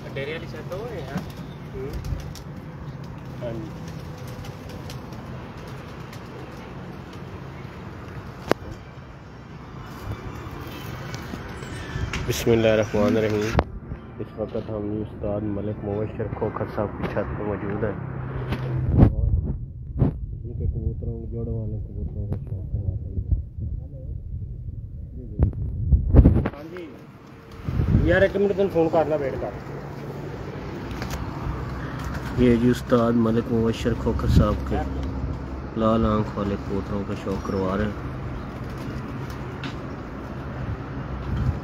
तो डेरी वाली हाँ इस वक्त हम उस्ताद मलिक मुबशर खोखर साहब की छत पर मौजूद हैं। यार एक मिनट तेन फ़ोन कर ला वेट कर ये जी उस्ताद मलिक मुबशर खोखर साहब के लाल आँख वाले कबूतरों का शौक करवा रहे हैं।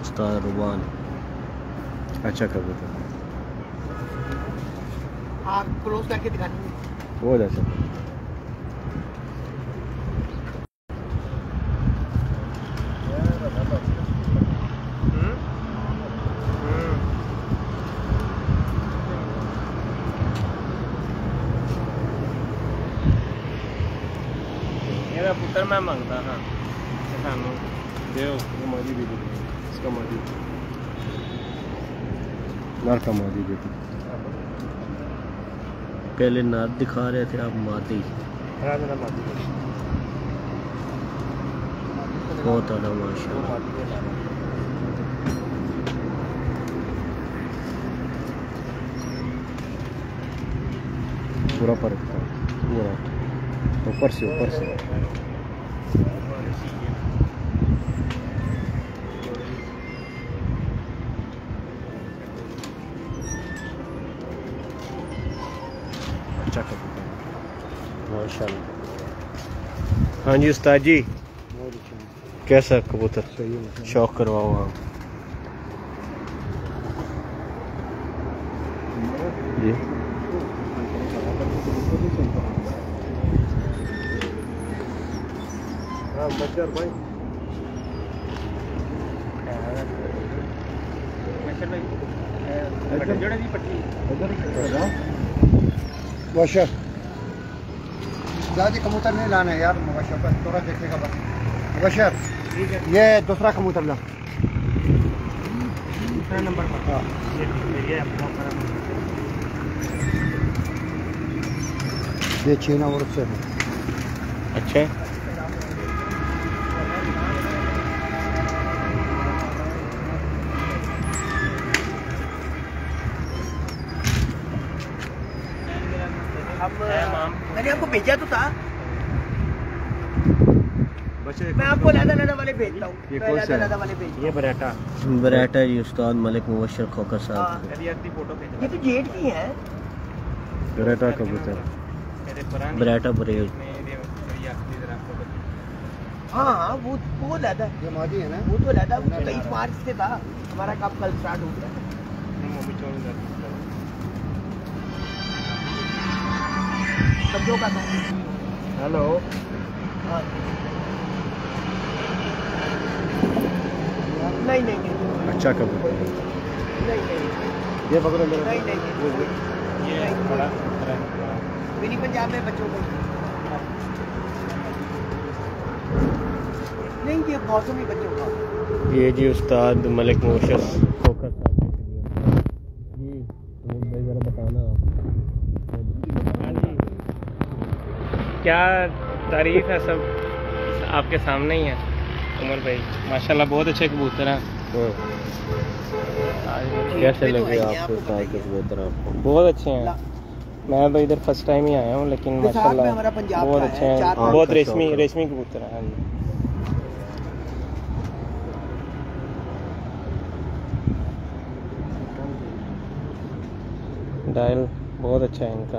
उस्ताद रुबान। अच्छा कबूतर आप क्लोज करके दिखानी वो जैसे ਇਹਦਾ ਪੁੱਤਰ ਮੈਂ ਮੰਗਦਾ ਹਾਂ ਤੇ ਸਾਨੂੰ देव ये मादी बेटी इसका मादी नर का मादी बेटी पहले नर दिखा रहे थे आप मादी ਹਾਂ ਮੇਰਾ ਮਾਦੀ ਬੇਟੀ बहुत आला माशा ਮਾਦੀ ਦੇ ਨਾਲ पूरा पर पूरा ऊपर से ऊपर से अच्छा कबूतर माशाल्लाह हाँ जी उस्ताद जी कैसा कबूतर सही शौक करवाओ आप जी भाई वाशर दादी कबूतर नहीं लाना है यार वाशर पर थोड़ा देखेगा बस। वाशर ये दूसरा कबूतर ला। दूसरा नंबर पर। हाँ। ये छीना और उससे है। अच्छा। मैंने आपको भेजा तो था। मैं आपको वाले भेजता हूँ। ये कौन सा वाले ये बराटा बराटा जी उस्ताद मलिक मुबशर खोखर हाँ। साहब। ये तो जेट की है। बराटा कबूतर बराटा हाँ हाँ वो वो है वो तो लहदा वो तेईस मार्च से था। हमारा काम कल स्टार्ट हो गया। समझो का था हेलो। हाँ। नहीं नहीं नहीं। अच्छा कबूतर नहीं नहीं। ये पकड़ो मेरा नहीं नहीं नहीं। ये बड़ा मेरी पंजाब में बच्चों को नहीं ये मौसमी बच्चों का। ये जी उस्ताद मलिक मुबशर खोखर क्या तारीफ़ है सब? आपके सामने ही है उमर भाई। माशाल्लाह बहुत अच्छे कबूतर हैं। हाँ। कैसे लगे आपको कबूतर आपको? बहुत अच्छे हैं। मैं तो इधर फ़र्स्ट टाइम ही आया हूँ लेकिन माशाल्लाह बहुत अच्छे हैं। बहुत रेशमी रेशमी कबूतर हैं हाँ डायल बहुत अच्छा है इनका।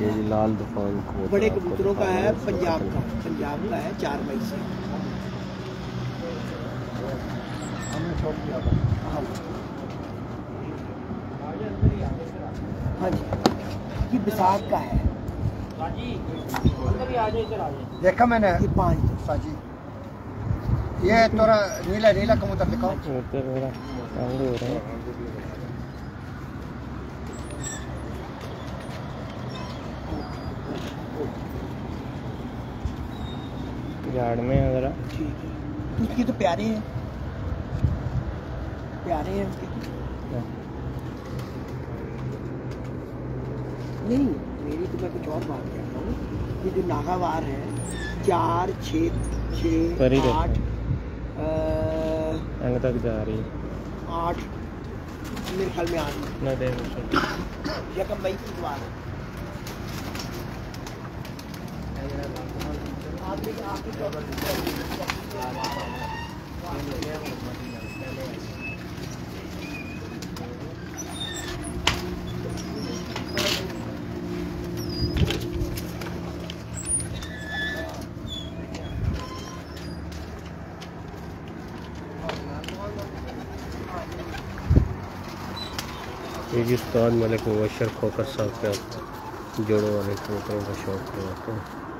ये लाल दुकान को बड़े कबूतरों का है पंजाब का पंजाब का है चार मई से। हाँ जी। ये बिसात का है। देखा मैंने। ये पाँच साजी ये तोरा नीला नीला कबूतर दिखाओ कबूतर मेरा तंग हो रहा है झाड़ में है जरा। ठीक है। उसकी तो प्यारे हैं। प्यारे हैं उसके तो। नहीं मेरी तो मैं कुछ और बात कर रहा हूँ। ये जो नागावार है चार छ ही आठ है। अंग तक जा रही है। आठ मेरे ख्याल में आठ। न दे मुझे। यकम मई की बात है। उस्ताद मलिक मुबशर खोकर साहब का जोड़ों वाले कबूतरों का शौक करवाते हैं।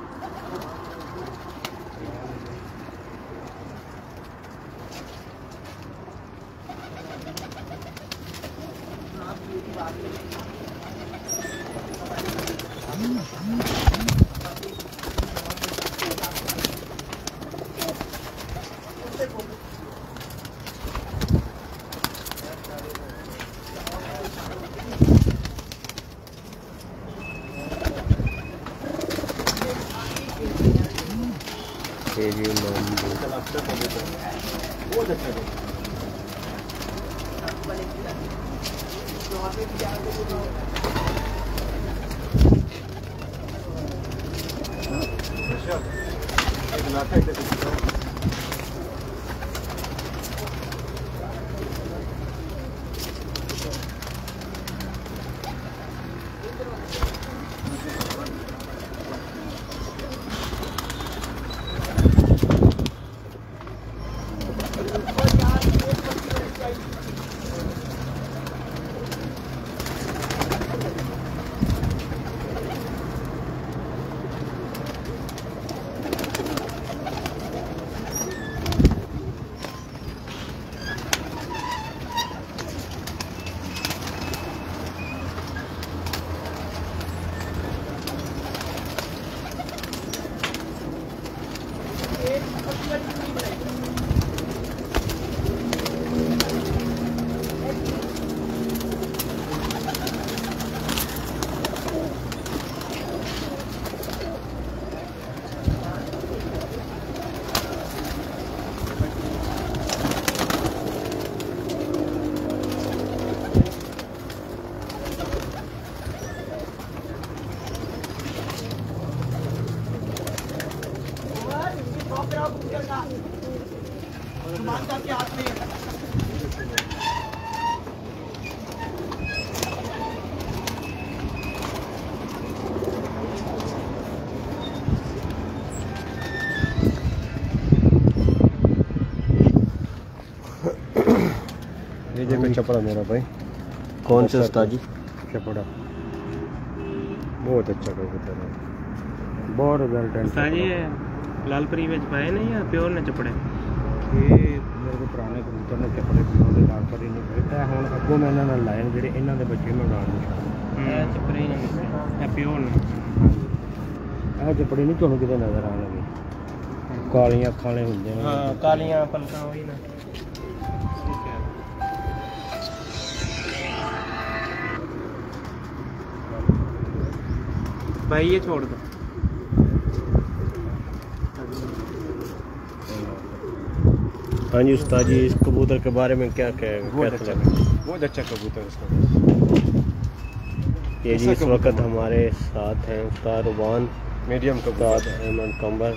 ये जी मोहम्मद ज़ुबान ये देखो हम्म। चपड़ा मेरा भाई। कौन सा उस्ताद अच्छा जी चपड़ा। बहुत अच्छा कबूतर है बहुत रिज़ल्ट है। लाल परी में पाए नहीं या प्योर ने चपड़े? ये ਪੁਰਾਣੇ ਕਬੂਤਰ ਨੇ ਚਪੜੇ ਬਣਾਉਂਦੇ ਨਾਲ ਪਰ ਇਹਨੂੰ ਬੈਠਾ ਹੁਣ ਅੱਗੋਂ ਮੈਂ ਇਹਨਾਂ ਨਾਲ ਲਾਏ ਨੇ ਜਿਹੜੇ ਇਹਨਾਂ ਦੇ ਬੱਚੇ ਮੈਂ ਉਡਾਉਣ ਨੂੰ ਇਹ ਚਪੜੇ ਹੀ ਨੇ ਇਹ ਪਿਓਰ ਨੇ ਇਹ ਚਪੜੇ ਨਹੀਂ ਤੁਹਾਨੂੰ ਕਿਤੇ ਨਜ਼ਰ ਆਉਣਗੇ ਕਾਲੀਆਂ ਅੱਖਾਂ ਵਾਲੇ ਹੁੰਦੇ ਨੇ ਹਾਂ ਕਾਲੀਆਂ ਪਲਕਾਂ ਹੋਈ ਨਾ ਠੀਕ ਹੈ भाई ये छोड़ दो हाँ जी उस्ताद जी इस कबूतर के बारे में क्या कहेंगे बहुत कैसा अच्छा बहुत अच्छा कबूतर ये जी इस वक्त हमारे साथ हैं उस्ताद रुबान। मीडियम कबूतर अहमद कंबर।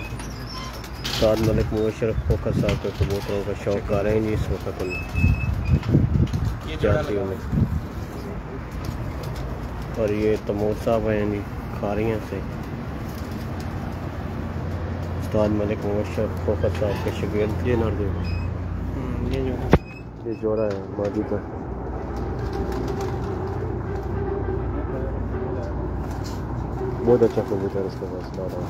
उस्ताद मलिक मुबशर खोखर साहब के कबूतरों का शौक कर रहे हैं जी इस वक्त में और ये तमोर साहब हैं जी खारियाँ से। उस्ताद मलिक मुबशर खोखर साहब के शगीर्द ये नर हम्म, ये जोड़ा ये जोड़ा है का। बहुत अच्छा कबूतर इसके पास ला रहा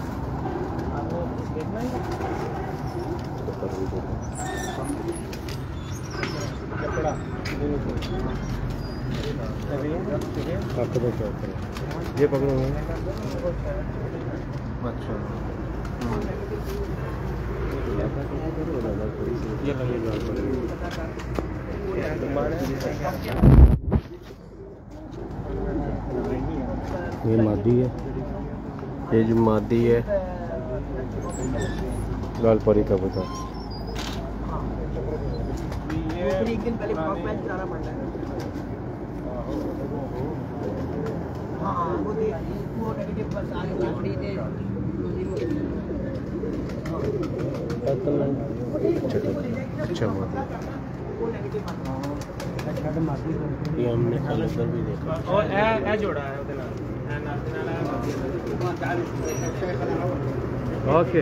तो है? ये पकड़ो। अच्छा। ये मादी है। ये जो मादी है। लाल परी का बता है हाँ वो देख वो नेगेटिव पर सारे लाकड़ी ने अच्छा हुआ ये हमने कल पर भी देखा और ए ए जोड़ा है ओके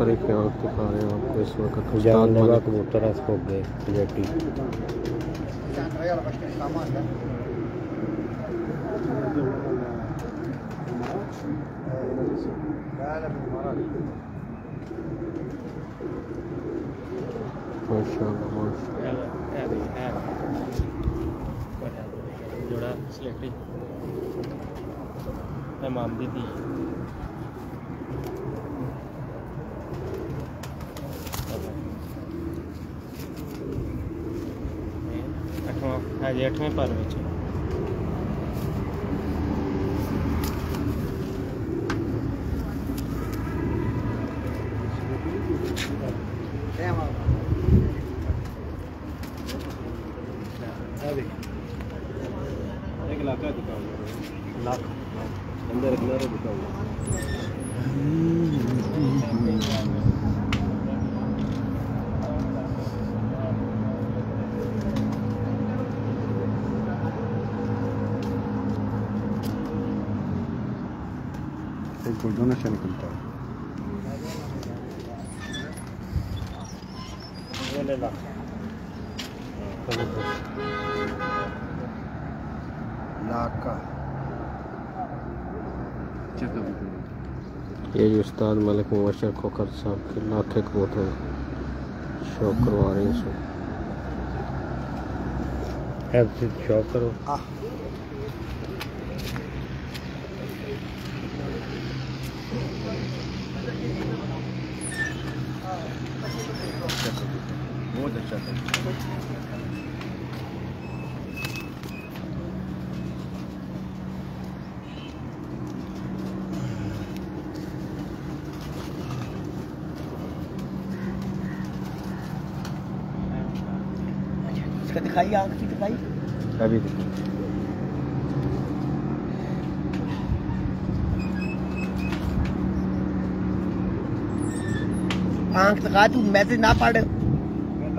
पर एक आँख दिखा रहे हैं आपको इस वक्त। कबूतर है इसको बेटी माशाल्लाह माशाल्लाह। दी। जेठ में पर्व बच्चों एक बुलडोना अच्छा निकलता है ये उस्ताद मलिक मुबशर खोखर साहब के लाखे कबूतर शौक करवा रहे हैं शौक करो। करो दिखाई आँख की दिखाई अभी आँख दिखा तू मैसेज ना पढ़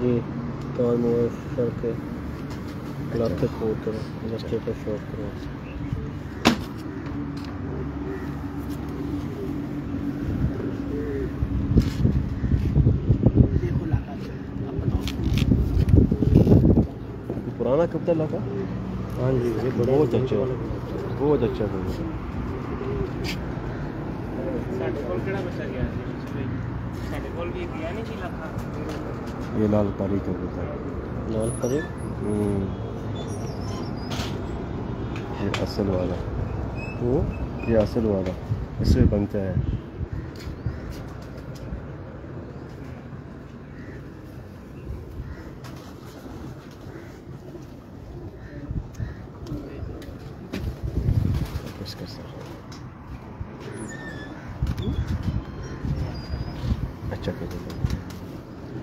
जी तो मुबशर के लाखे कबूतर बच्चे को शौक करवा देखो लाका अब बताओ पुराना कब लगा हाँ जी ये बहुत अच्छा बहुत अच्छा कबूतर ਸਾਡੇ ਕੋਲ ਕਿਹੜਾ ਬੱਚਾ ਗਿਆ ਸੀ ਵਿੱਚ ਬਈ? ਸਾਡੇ ਕੋਲ ਵੀ ਗਿਆ ਨਹੀਂ ਸੀ ਲੱਖਾ ये लाल परी कबूतर लाल परी ये असल वाला। वो? ये असल वाला। इसमें बनता हैं इसके साथ अच्छा कर दो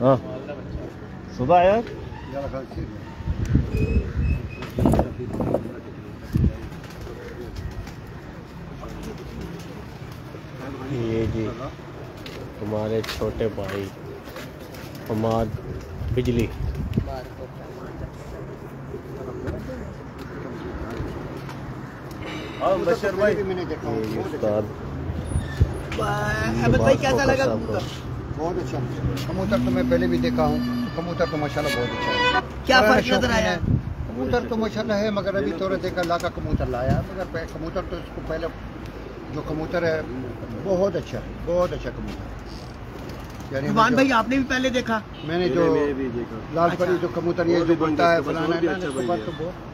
हाँ सुबह आया ये जी हमारे छोटे भाई हमाद बिजली। हाँ बशर भाई। कैसा लगा बहुत अच्छा। कबूतर तो मैं पहले भी देखा हूँ। कबूतर तो माशाल्लाह बहुत अच्छा है। क्या फ़र्क नज़र आया? कबूतर तो माशाल्लाह है मगर अभी थोड़ा देखा ला का कबूतर लाया मगर कबूतर तो इसको पहले जो कबूतर है बहुत अच्छा है बहुत अच्छा कबूतर है। यानी भाई आपने भी पहले देखा? मैंने जो लाल परी जो कबूतर ये जो बनता है अच्छा, फलाना है, अच्छा। तो बहुत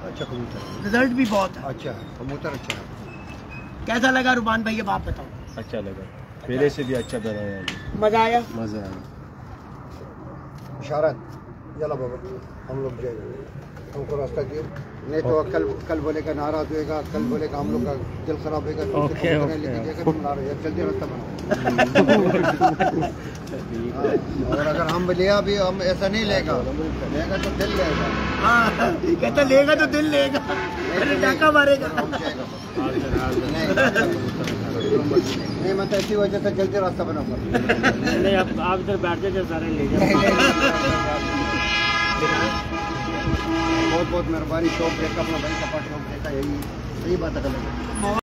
अच्छा कबूतर है। रिज़ल्ट भी बहुत है। अच्छा है कबूतर अच्छा है। कैसा लगा रुमान भाई अब आप बताओ। अच्छा लगा। पहले से भी अच्छा बनाया मज़ा आया? मज़ा आया। इशारत चलो बाबा हम लोग जाएँगे हमको रास्ता दिए नहीं तो कल कल बोलेगा नाराज़ होएगा कल बोलेगा हम लोग का दिल खराब होएगा तो ओके, उसको ओके, लेके ओके। तुम नाराज़ हो, जल्दी रास्ता बनाओ हाँ, और अगर हम लिया भी हम ऐसा नहीं लेगा लेगा तो दिल लेगा हाँ कहता लेगा तो दिल लेगा अरे डाका मारेगा नहीं नहीं मैं तो ऐसी वजह से जल्दी रास्ता बनाऊँगा नहीं आप आप इधर बैठ जाए सारे ले नहीं, बहुत बहुत मेहरबानी, शौक देखा अपना भाई का पास, शौक देखा यही सही बात है।